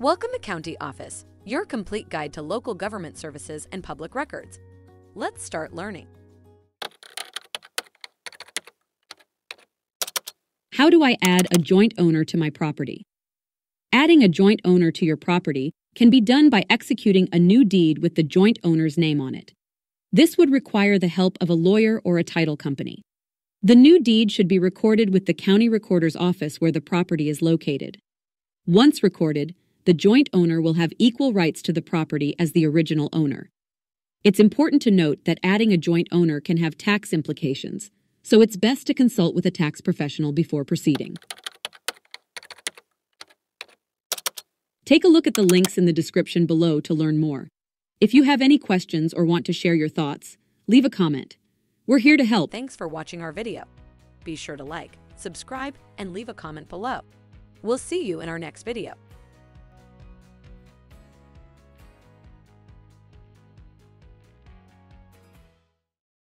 Welcome to County Office, your complete guide to local government services and public records. Let's start learning. How do I add a joint owner to my property? Adding a joint owner to your property can be done by executing a new deed with the joint owner's name on it. This would require the help of a lawyer or a title company. The new deed should be recorded with the county recorder's office where the property is located. Once recorded, the joint owner will have equal rights to the property as the original owner. It's important to note that adding a joint owner can have tax implications, so it's best to consult with a tax professional before proceeding. Take a look at the links in the description below to learn more. If you have any questions or want to share your thoughts, leave a comment. We're here to help. Thanks for watching our video. Be sure to like, subscribe, and leave a comment below. We'll see you in our next video.